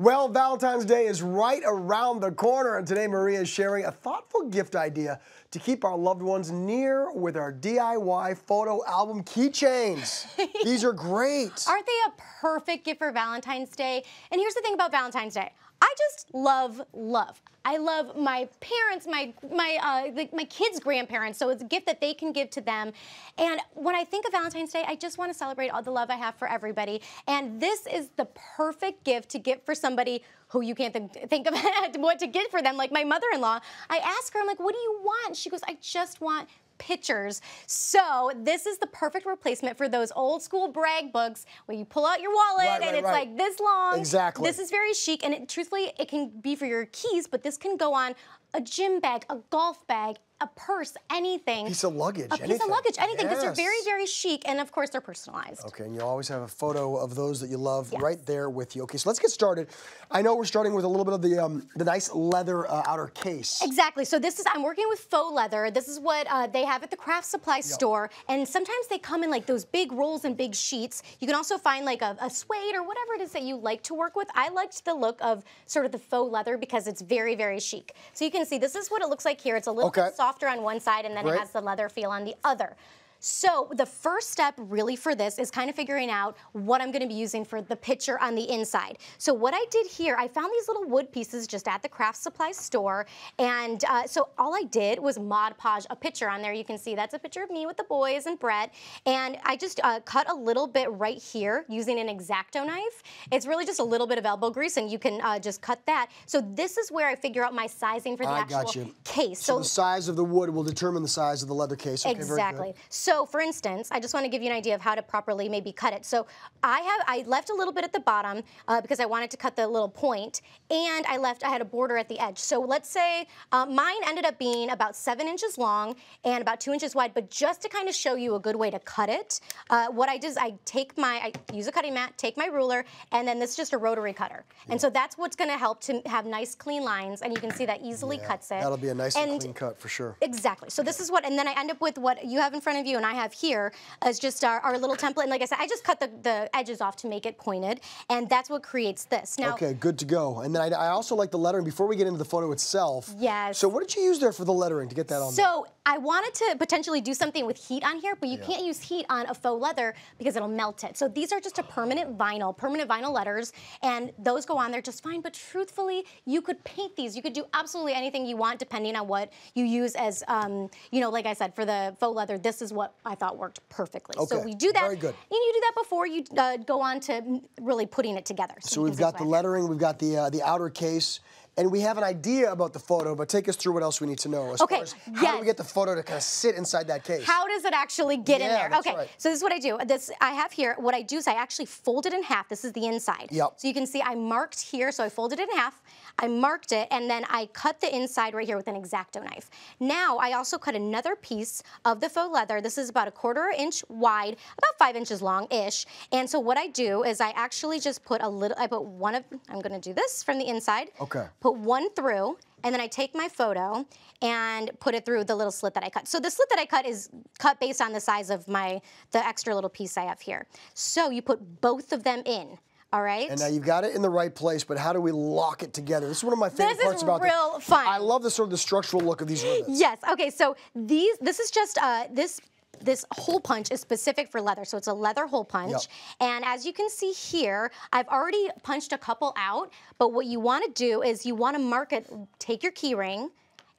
Well, Valentine's Day is right around the corner, and today Maria is sharing a thoughtful gift idea to keep our loved ones near with our DIY photo album keychains. These are great. Aren't they a perfect gift for Valentine's Day? And here's the thing about Valentine's Day. I just love love. I love my parents, my my uh, my kids' grandparents. So it's a gift that they can give to them. And when I think of Valentine's Day, I just want to celebrate all the love I have for everybody. And this is the perfect gift to get for somebody who you can't th think of what to get for them, like my mother-in-law. I ask her, I'm like, what do you want? She goes, I just want pictures. So this is the perfect replacement for those old school brag books where you pull out your wallet right, and right, it's right. like this long. Exactly. This is very chic and it, truthfully, it can be for your keys, but this can go on a gym bag, a golf bag, a purse, anything. Piece of luggage, A piece anything. of luggage, anything, because they're very, very chic, and of course they're personalized. Okay, and you always have a photo of those that you love Yes. right there with you. Okay, so let's get started. I know we're starting with a little bit of the um, the nice leather uh, outer case. Exactly. So this is I'm working with faux leather. This is what uh, they have at the craft supply store, and sometimes they come in like those big rolls and big sheets. You can also find like a, a suede or whatever it is that you like to work with. I liked the look of sort of the faux leather because it's very very chic. So you can see this is what it looks like here. It's a little Okay. bit softer on one side, and then Great. it has the leather feel on the other. So the first step really for this is kind of figuring out what I'm gonna be using for the picture on the inside. So what I did here, I found these little wood pieces just at the craft supply store. And uh, so all I did was Mod Podge a picture on there. You can see that's a picture of me with the boys and Brett. And I just uh, cut a little bit right here using an X-Acto knife. It's really just a little bit of elbow grease and you can uh, just cut that. So this is where I figure out my sizing for the I actual case. So, the size of the wood will determine the size of the leather case. Okay, very good. Exactly. So, for instance, I just want to give you an idea of how to properly maybe cut it. So, I have I left a little bit at the bottom uh, because I wanted to cut the little point, and I left I had a border at the edge. So, let's say uh, mine ended up being about seven inches long and about two inches wide. But just to kind of show you a good way to cut it, uh, what I did is I take my I use a cutting mat, take my ruler, and then this is just a rotary cutter. And so that's what's going to help to have nice clean lines, and you can see that easily Yeah, cuts it. That'll be a nice and, And clean cut for sure. Exactly. So this is what, and then I end up with what you have in front of you and I have here is just our, our little template. And like I said, I just cut the, the edges off to make it pointed, and that's what creates this. Now, Okay, good to go. And then I, I also like the lettering. Before we get into the photo itself, Yes. So what did you use there for the lettering to get that on? there? So I wanted to potentially do something with heat on here, but you can't use heat on a faux leather because it'll melt it. So these are just a permanent vinyl, permanent vinyl letters, and those go on there just fine. But truthfully, you could paint these. You could do absolutely anything you want depending on what you use as, um, you know, like I said, for the faux leather, this is what I thought worked perfectly. Okay. so we do that. very good. And you do that before you uh, go on to really putting it together. So you we've got the lettering, we've got the uh, the outer case, and we have an idea about the photo. But take us through what else we need to know. As Okay, far as how do we get the photo to kind of sit inside that case? How does it actually get in there? that's okay, right. so this is what I do. This I have here. What I do is I actually fold it in half. This is the inside. Yep. So you can see I marked here. So I folded it in half. I marked it, and then I cut the inside right here with an X-Acto knife. Now I also cut another piece of the faux leather. This is about a quarter inch wide, about five inches long-ish. And so what I do is I actually just put a little. I put one of. I'm going to do this from the inside. Okay. Put one through, and then I take my photo and put it through the little slit that I cut. So the slit that I cut is cut based on the size of my the extra little piece I have here. So you put both of them in. All right. And now you've got it in the right place, but how do we lock it together? This is one of my favorite This is parts about real this. fun. I love the sort of the structural look of these rivets. Yes. Okay. So these. This is just uh, this. This hole punch is specific for leather, so it's a leather hole punch. Yep. And as you can see here, I've already punched a couple out, but what you wanna do is you wanna mark it, take your key ring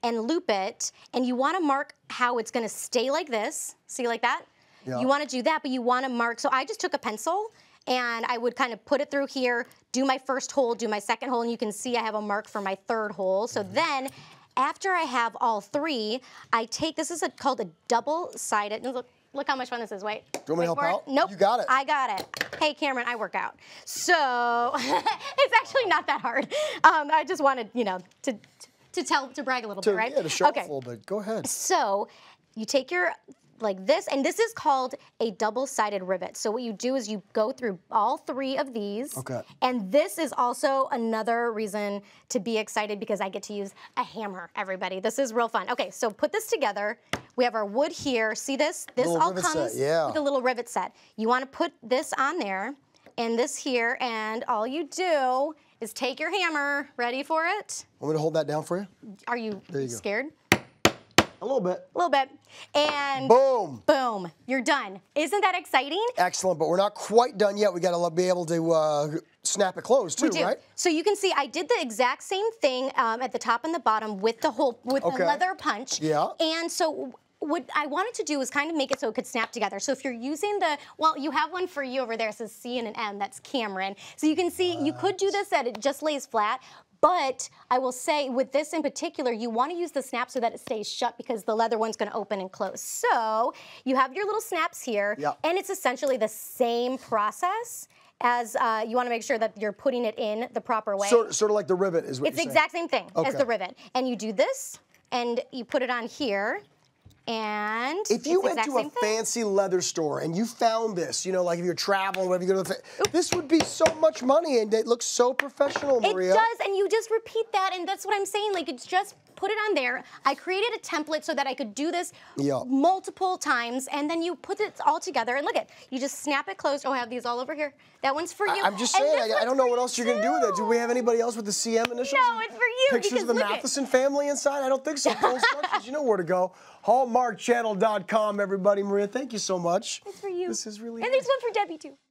and loop it, and you wanna mark how it's gonna stay like this. See like that? Yeah. You wanna do that, but you wanna mark, so I just took a pencil and I would kind of put it through here, do my first hole, do my second hole, and you can see I have a mark for my third hole. So Mm-hmm. then, after I have all three, I take, this is a, called a double-sided, look, look how much fun this is, wait. Do you want me to help out? Nope. You got it. I got it. Hey, Cameron, I work out. So, it's actually not that hard. Um, I just wanted, you know, to, to tell, to brag a little To, bit, right? Yeah, to show okay. off a little bit. Go ahead. So you take your like this, and this is called a double-sided rivet. So what you do is you go through all three of these. Okay. And this is also another reason to be excited because I get to use a hammer, everybody. This is real fun. Okay, so put this together. We have our wood here. See this? This Little all comes yeah. with a little rivet set. You want to put this on there and this here, and all you do is take your hammer. Ready for it? Want me to hold that down for you? Are you, you go. A little bit. A little bit. And Boom. boom, you're done. Isn't that exciting? Excellent, but we're not quite done yet. We got to be able to uh, snap it closed too, right? So you can see I did the exact same thing um, at the top and the bottom with the whole with Okay. the leather punch. Yeah. And so what I wanted to do was kind of make it so it could snap together. So if you're using the well, you have one for you over there. It says C and an M. That's Cameron. So you can see you could do this that it just lays flat. But I will say with this in particular, you want to use the snap so that it stays shut because the leather one's going to open and close. So you have your little snaps here, Yep. and it's essentially the same process as uh, you want to make sure that you're putting it in the proper way. Sort, sort of like the rivet is what it's the saying. exact same thing as the rivet. And you do this, and you put it on here, and If you went to a fancy leather store and you found this, you know, like if you're traveling, whatever you go to the, this would be so much money and it looks so professional, Maria. It does, and you just repeat that, and that's what I'm saying. Like, it's just put it on there. I created a template so that I could do this Yeah. multiple times, and then you put it all together. And look at, you just snap it closed. Oh, I have these all over here. That one's for you. I'm just saying, I, I don't know what else you're going to do with it. Do we have anybody else with the CM initials? No, it's for you, Pictures of the Mathison family inside? I don't think so. You know where to go. HallmarkChannel.com, everybody. Maria, thank you so much. It's for you. This is really And nice. there's one for Debbie, too.